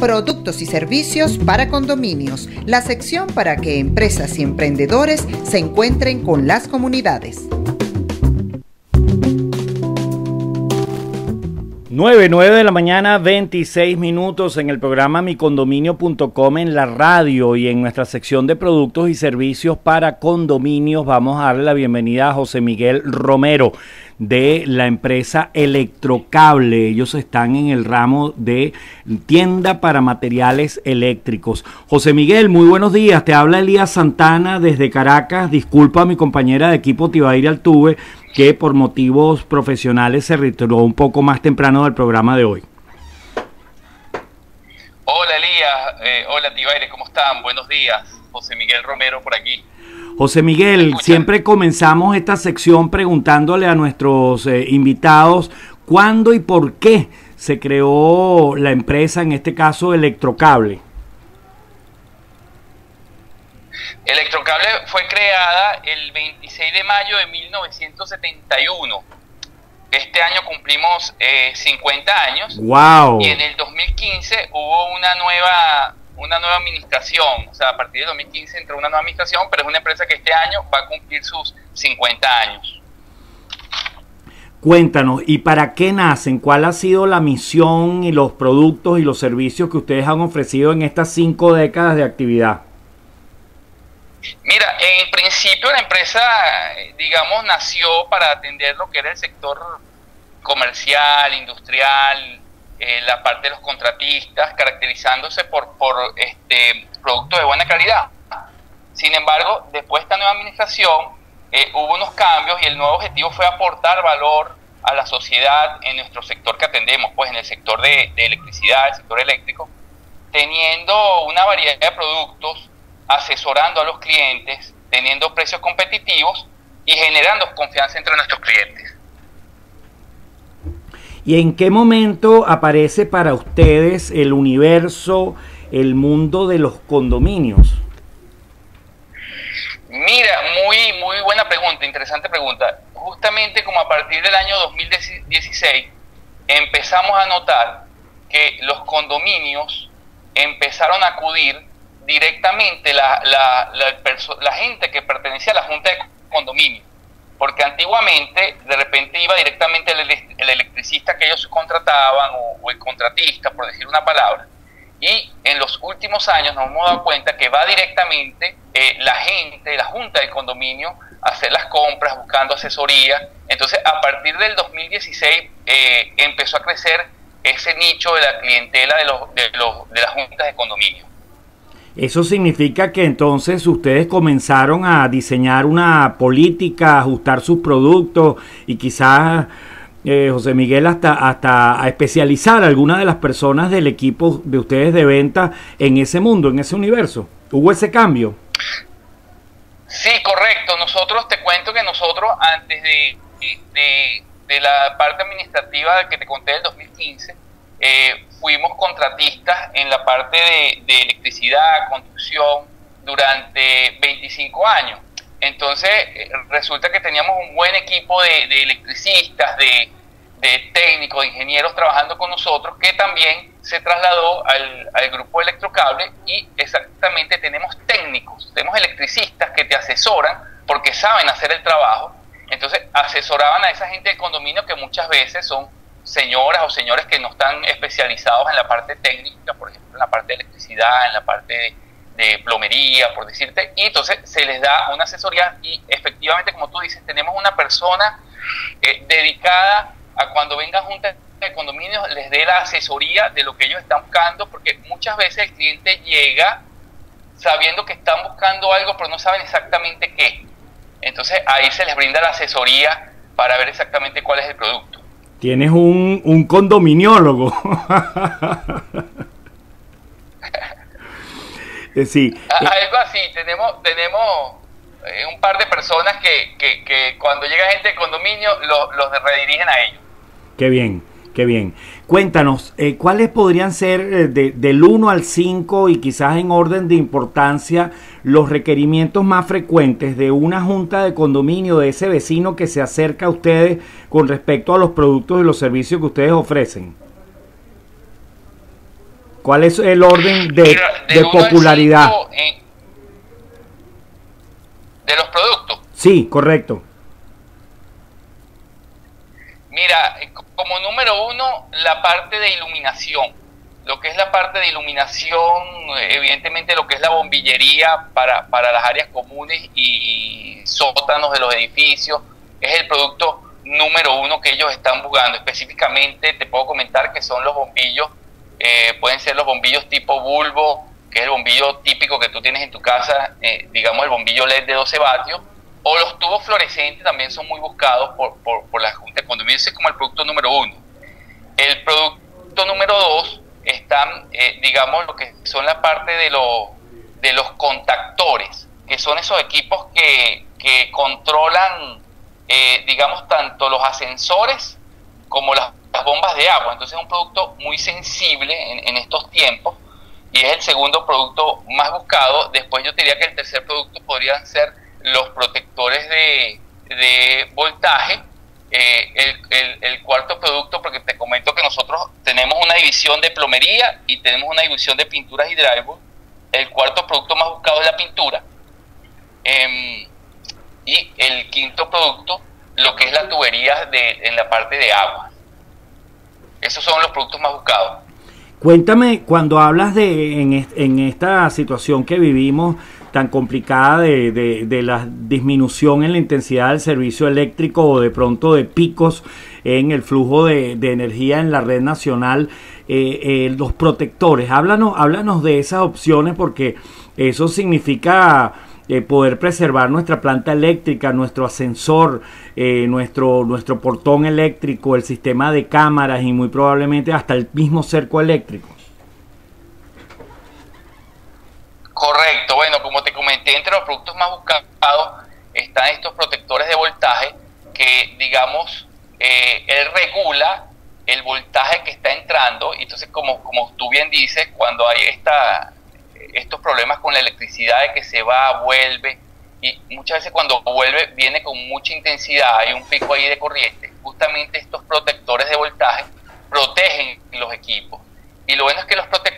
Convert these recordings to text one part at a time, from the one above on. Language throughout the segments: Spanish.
Productos y servicios para condominios, la sección para que empresas y emprendedores se encuentren con las comunidades. 9, 9 de la mañana, 26 minutos en el programa micondominio.com en la radio y en nuestra sección de productos y servicios para condominios. Vamos a darle la bienvenida a José Miguel Romero de la empresa Electrocable. Ellos están en el ramo de tienda para materiales eléctricos. José Miguel, muy buenos días. Te habla Elías Santana desde Caracas. Disculpa a mi compañera de equipo Tibair Altuve que por motivos profesionales se retiró un poco más temprano del programa de hoy. Hola Elías, eh, hola Tibaire, ¿cómo están? Buenos días. José Miguel Romero por aquí. José Miguel, siempre comenzamos esta sección preguntándole a nuestros eh, invitados cuándo y por qué se creó la empresa, en este caso Electrocable. Electrocable fue creada el 26 de mayo de 1971. Este año cumplimos 50 eh, años. ¡Wow! Y en el 2015 hubo una nueva una nueva administración, o sea, a partir de 2015 entró una nueva administración, pero es una empresa que este año va a cumplir sus 50 años. Cuéntanos, ¿y para qué nacen? ¿Cuál ha sido la misión y los productos y los servicios que ustedes han ofrecido en estas cinco décadas de actividad? Mira, en principio la empresa, digamos, nació para atender lo que era el sector comercial, industrial, la parte de los contratistas, caracterizándose por, por este, productos de buena calidad. Sin embargo, después de esta nueva administración, eh, hubo unos cambios y el nuevo objetivo fue aportar valor a la sociedad en nuestro sector que atendemos, pues en el sector de, de electricidad, el sector eléctrico, teniendo una variedad de productos, asesorando a los clientes, teniendo precios competitivos y generando confianza entre nuestros clientes. ¿Y en qué momento aparece para ustedes el universo, el mundo de los condominios? Mira, muy, muy buena pregunta, interesante pregunta. Justamente como a partir del año 2016 empezamos a notar que los condominios empezaron a acudir directamente la, la, la, la gente que pertenecía a la junta de condominio porque antiguamente de repente iba directamente el, electricista que ellos contrataban o, el contratista, por decir una palabra, y en los últimos años nos hemos dado cuenta que va directamente eh, la gente, la junta del condominio, a hacer las compras, buscando asesoría. Entonces, a partir del 2016 eh, empezó a crecer ese nicho de la clientela de, los, de, los, de las juntas de condominio. Eso significa que entonces ustedes comenzaron a diseñar una política, ajustar sus productos y quizás, eh, José Miguel, hasta, hasta a especializar a algunas de las personas del equipo de ustedes de venta en ese mundo, en ese universo. ¿Hubo ese cambio? Sí, correcto. Nosotros, te cuento que nosotros antes de, de, de la parte administrativa que te conté del 2015, eh, fuimos contratistas en la parte de, electricidad, construcción, durante 25 años. Entonces, resulta que teníamos un buen equipo de, electricistas, de, técnicos, de ingenieros trabajando con nosotros, que también se trasladó al, al, grupo Electrocable y exactamente tenemos técnicos, tenemos electricistas que te asesoran porque saben hacer el trabajo. Entonces, asesoraban a esa gente del condominio que muchas veces son señoras o señores que no están especializados en la parte técnica, por ejemplo, en la parte de electricidad, en la parte de, plomería, por decirte, y entonces se les da una asesoría y efectivamente, como tú dices, tenemos una persona eh, dedicada a cuando vengan juntas de condominios les dé la asesoría de lo que ellos están buscando, porque muchas veces el cliente llega sabiendo que están buscando algo, pero no saben exactamente qué. Entonces ahí se les brinda la asesoría para ver exactamente cuál es el producto. Tienes un, un condominiólogo. Eh, sí. Algo así, tenemos, tenemos eh, un par de personas que, que, que cuando llega gente del condominio los redirigen a ellos. Qué bien, qué bien. Cuéntanos, eh, ¿cuáles podrían ser de, del 1 al 5 y quizás en orden de importancia los requerimientos más frecuentes de una junta de condominio, de ese vecino que se acerca a ustedes con respecto a los productos y los servicios que ustedes ofrecen? ¿Cuál es el orden de, popularidad? de los productos. Sí, correcto. Mira, como número uno, la parte de iluminación. Lo que es la parte de iluminación, evidentemente lo que es la bombillería para, para las áreas comunes y sótanos de los edificios, es el producto número uno que ellos están buscando. Específicamente te puedo comentar que son los bombillos, eh, pueden ser los bombillos tipo bulbo, que es el bombillo típico que tú tienes en tu casa, eh, digamos el bombillo LED de 12 vatios, o los tubos fluorescentes también son muy buscados por, por, la Junta de es como el producto número uno. El producto número dos están, eh, digamos, lo que son la parte de, los de los contactores, que son esos equipos que, que controlan eh, digamos, tanto los ascensores como las, bombas de agua. Entonces es un producto muy sensible en, estos tiempos y es el segundo producto más buscado. Después yo diría que el tercer producto podrían ser los protectores de, voltaje. Eh, el, el, cuarto producto, porque te comento que nosotros tenemos una división de plomería y tenemos una división de pinturas y drywall. El cuarto producto más buscado es la pintura. Em, y el quinto producto, lo que es la tubería de, en la parte de agua. Esos son los productos más buscados. Cuéntame, cuando hablas de en, esta situación que vivimos tan complicada de, de, la disminución en la intensidad del servicio eléctrico o de pronto de picos en el flujo de, energía en la red nacional, eh, eh, los protectores, háblanos, háblanos de esas opciones porque eso significa eh, poder preservar nuestra planta eléctrica, nuestro ascensor, eh, nuestro, nuestro portón eléctrico, el sistema de cámaras y muy probablemente hasta el mismo cerco eléctrico. Correcto, bueno, como te comenté, entre los productos más buscados están estos protectores de voltaje que, digamos, eh, él regula el voltaje que está entrando. Y entonces, como, como tú bien dices, cuando hay esta, estos problemas con la electricidad que se va, vuelve, y muchas veces cuando vuelve viene con mucha intensidad, hay un pico ahí de corriente, justamente estos protectores de voltaje protegen los equipos. Y lo bueno es que los protectores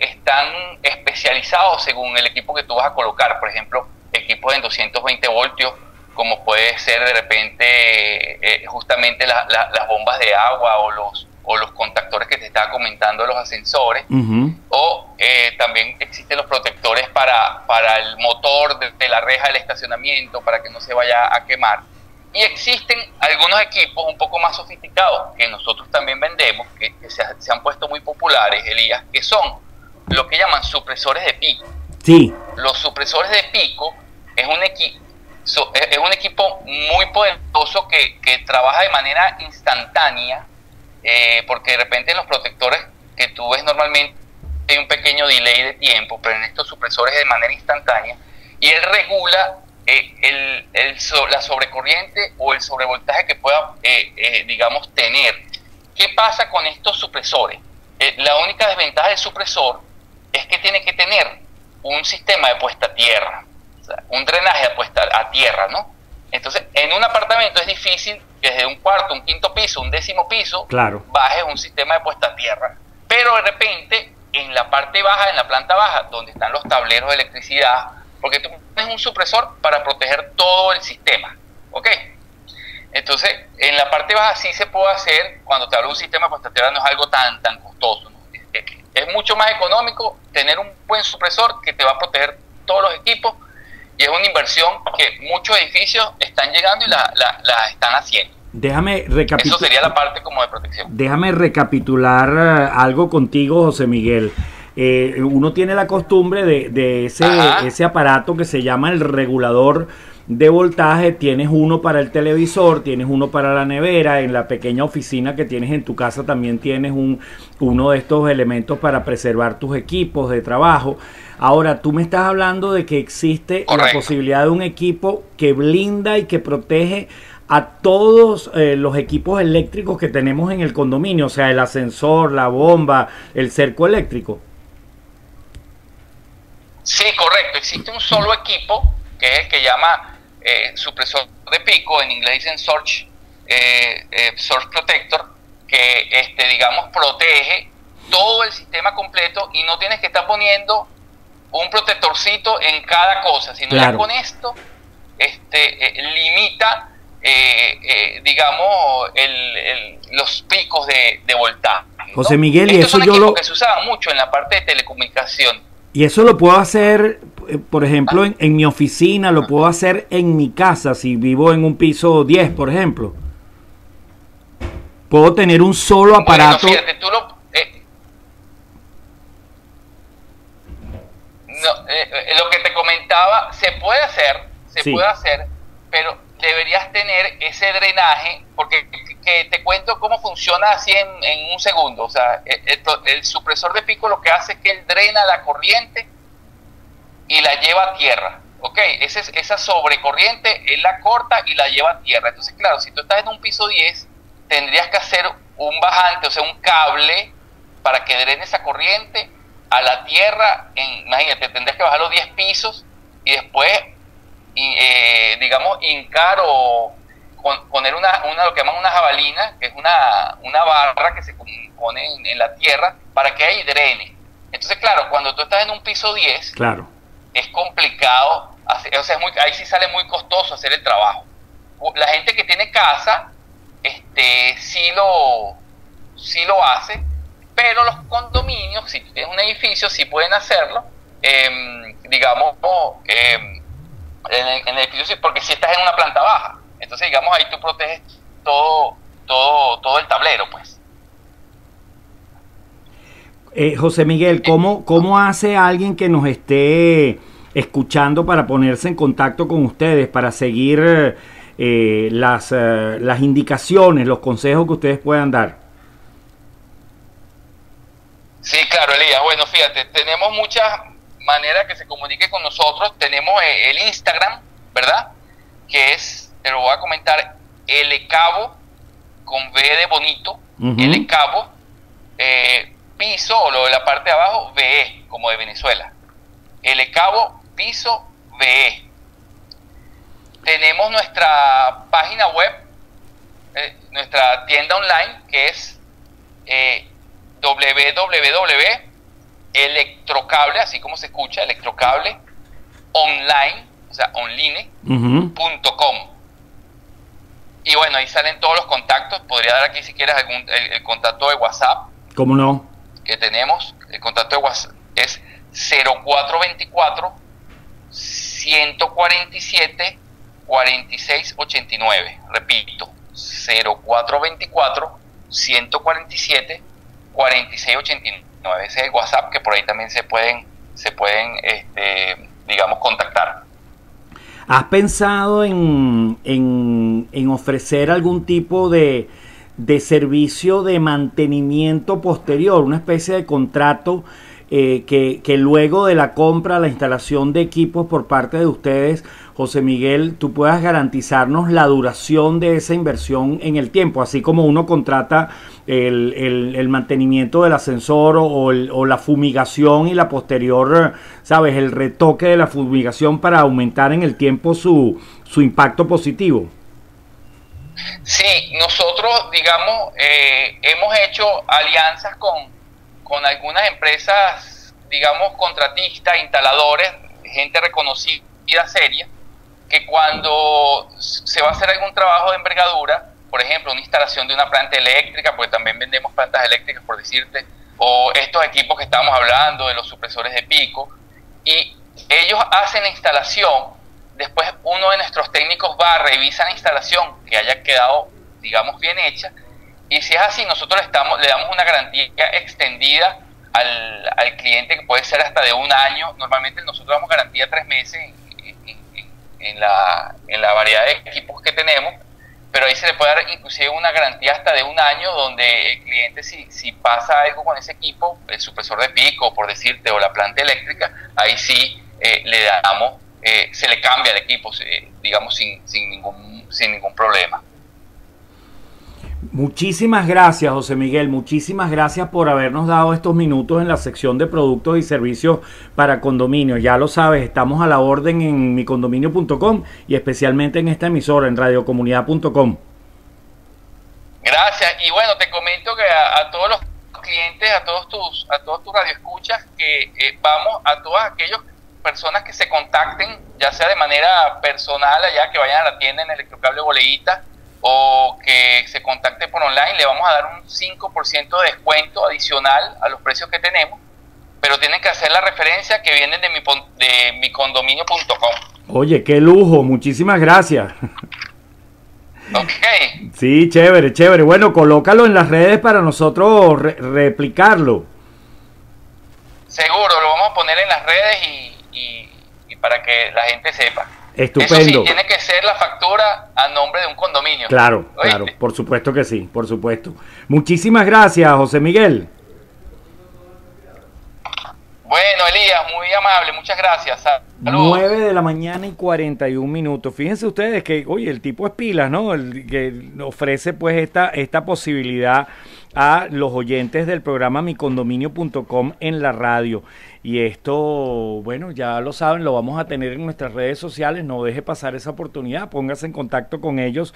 están especializados según el equipo que tú vas a colocar, por ejemplo, equipos en 220 voltios, como puede ser de repente eh, justamente las bombas de agua o los o los contactores que te estaba comentando los ascensores, o eh, también existen los protectores para, para el motor de, la reja del estacionamiento, para que no se vaya a quemar. Y existen algunos equipos un poco más sofisticados que nosotros también vendemos, que, se, se, han puesto muy populares, Elías, que son lo que llaman supresores de pico. Sí. Los supresores de pico es un, equipo es un equipo muy poderoso que, que trabaja de manera instantánea eh, porque de repente en los protectores que tú ves normalmente hay un pequeño delay de tiempo, pero en estos supresores de manera instantánea, y él regula eh, el, el, la sobrecorriente o el sobrevoltaje que pueda, eh, digamos, tener. ¿Qué pasa con estos supresores? la única desventaja del supresor es que tiene que tener un sistema de puesta a tierra, un drenaje de puesta a tierra, ¿no? Entonces, en un apartamento es difícil que desde un cuarto, un quinto piso, un décimo piso, claro. bajes un sistema de puesta a tierra. Pero de repente, en la parte baja, en la planta baja, donde están los tableros de electricidad, porque tú tienes un supresor para proteger todo el sistema, ¿ok? Entonces, en la parte baja sí se puede hacer, cuando te hablo de un sistema a tierra no es algo tan, tan costoso, es mucho más económico tener un buen supresor que te va a proteger todos los equipos y es una inversión que muchos edificios están llegando y la, la, están haciendo. Déjame recapitular. Eso sería la parte como de protección. Déjame recapitular eh, algo contigo, José Miguel. Eh, uno tiene la costumbre de, de ese, ese aparato que se llama el regulador de voltaje, tienes uno para el televisor, tienes uno para la nevera, en la pequeña oficina que tienes en tu casa también tienes un, uno de estos elementos para preservar tus equipos de trabajo. Ahora, tú me estás hablando de que existe la posibilidad de un equipo que blinda y que protege a todos eh, los equipos eléctricos que tenemos en el condominio, o sea, el ascensor, la bomba, el cerco eléctrico. Sí, correcto. Existe un solo equipo que es el que llama eh, supresor de pico, en inglés dicen Source, eh, Source Protector, que este, digamos protege todo el sistema completo y no tienes que estar poniendo un protectorcito en cada cosa, sino ya con esto este, eh, limita, eh, eh, digamos, los picos de, voltaje. José Miguel, y eso yo lo... que se usaba mucho en la parte de telecomunicación. Y eso lo puedo hacer, por ejemplo, en, en mi oficina, lo puedo hacer en mi casa, si vivo en un piso 10, por ejemplo. Puedo tener un solo aparato. fíjate, tú lo, Eh, eh, lo que te comentaba, se puede hacer, se puede hacer, pero deberías tener ese drenaje, porque te cuento cómo funciona así en, un segundo. O sea, el, supresor de pico lo que hace es que él drena la corriente y la lleva a tierra. ¿Ok? Esa sobrecorriente él la corta y la lleva a tierra. Entonces, claro, si tú estás en un piso 10, tendrías que hacer un bajante, o sea, un cable para que drene esa corriente a la tierra, en, imagínate, tendrías que bajar los 10 pisos y después, eh, digamos, hincar o poner una, una, lo que llaman una jabalina, que es una, una barra que se pone en, la tierra para que ahí drene. Entonces, claro, cuando tú estás en un piso 10, claro. es complicado, hacer, o sea, muy, ahí sí sale muy costoso hacer el trabajo. La gente que tiene casa, este, sí lo, sí lo hace, pero los condominios, si tienes un edificio, sí pueden hacerlo, em, digamos, em, en, el, edificio, porque si estás en una planta baja, entonces, digamos, ahí tú proteges todo, todo, todo el tablero, pues. Eh, José Miguel, ¿cómo, ¿cómo hace alguien que nos esté escuchando para ponerse en contacto con ustedes, para seguir eh, las, eh, las indicaciones, los consejos que ustedes puedan dar? Sí, claro, Elías. Bueno, fíjate, tenemos muchas maneras que se comunique con nosotros. Tenemos el Instagram, ¿verdad? Que es, te lo voy a comentar, el cabo con V de bonito, el cabo, eh, piso, o lo de la parte de abajo, VE, como de Venezuela. El cabo, piso, VE. Tenemos nuestra página web, eh, nuestra tienda online, que es www.electrocable, así como se escucha, electrocable online, o sea, online.com. Y bueno, ahí salen todos los contactos. Podría dar aquí si quieres algún, el, contacto de WhatsApp. ¿Cómo no? Que tenemos. El contacto de WhatsApp es 0424 147 4689. Repito, 0424 147 4689. Ese es el WhatsApp que por ahí también se pueden, se pueden este, digamos, contactar. ¿Has pensado en, en, ofrecer algún tipo de, de, servicio de mantenimiento posterior, una especie de contrato eh, que, que, luego de la compra, la instalación de equipos por parte de ustedes, José Miguel, tú puedas garantizarnos la duración de esa inversión en el tiempo, así como uno contrata el, mantenimiento del ascensor o, la fumigación y la posterior, sabes, el retoque de la fumigación para aumentar en el tiempo su, su impacto positivo. Sí, nosotros, digamos, eh, hemos hecho alianzas con, con algunas empresas, digamos, contratistas, instaladores, gente reconocida, seria, que cuando se va a hacer algún trabajo de envergadura, por ejemplo, una instalación de una planta eléctrica, porque también vendemos plantas eléctricas, por decirte, o estos equipos que estamos hablando, de los supresores de pico, y ellos hacen la instalación, después uno de nuestros técnicos va, a revisar la instalación, que haya quedado, digamos, bien hecha, y si es así, nosotros le, estamos, le damos una garantía extendida al, al, cliente, que puede ser hasta de un año, normalmente nosotros damos garantía tres meses en, la, en la variedad de equipos que tenemos, pero ahí se le puede dar inclusive una garantía hasta de un año donde el cliente si, si pasa algo con ese equipo, el supresor de pico, por decirte, o la planta eléctrica, ahí sí eh, le damos, eh, se le cambia el equipo, digamos, sin, sin, ningún, sin ningún problema. Muchísimas gracias, José Miguel. Muchísimas gracias por habernos dado estos minutos en la sección de productos y servicios para condominios. Ya lo sabes, estamos a la orden en micondominio.com y especialmente en esta emisora, en radiocomunidad.com. Gracias. Y bueno, te comento que a, todos los clientes, a todos tus, a todos tus radioescuchas, que eh, vamos a todas aquellas personas que se contacten, ya sea de manera personal allá, que vayan a la tienda en Electrocable Boleguita, o que se contacte por online, le vamos a dar un 5% de descuento adicional a los precios que tenemos, pero tienen que hacer la referencia que vienen de mi, de mi condominio.com. Oye, qué lujo, muchísimas gracias. Ok. Sí, chévere, chévere. Bueno, colócalo en las redes para nosotros replicarlo. Seguro, lo vamos a poner en las redes y, y, para que la gente sepa. Estupendo. Eso sí, tiene que ser la factura a nombre de un condominio. Claro, claro, por supuesto que sí, por supuesto. Muchísimas gracias, José Miguel. Bueno, Elías, muy amable, muchas gracias. Saludos. 9 de la mañana y 41 minutos. Fíjense ustedes que, oye, el tipo es pilas, ¿no? El que ofrece pues esta, esta posibilidad a los oyentes del programa micondominio.com en la radio. Y esto, bueno, ya lo saben, lo vamos a tener en nuestras redes sociales. No deje pasar esa oportunidad, póngase en contacto con ellos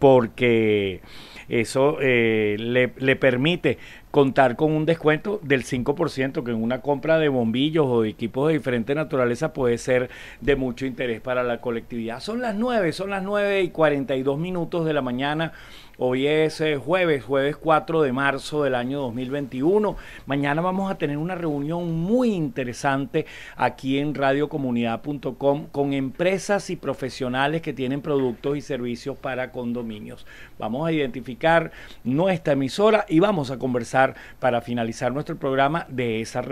porque eso eh, le, le, permite contar con un descuento del 5%, que en una compra de bombillos o de equipos de diferente naturaleza puede ser de mucho interés para la colectividad. Son las 9, son las 9 y 42 minutos de la mañana. Hoy es eh, jueves, jueves 4 de marzo del año 2021. Mañana vamos a tener una reunión muy interesante aquí en radiocomunidad.com con empresas y profesionales que tienen productos y servicios para condominios. Vamos a identificar nuestra emisora y vamos a para finalizar nuestro programa de esa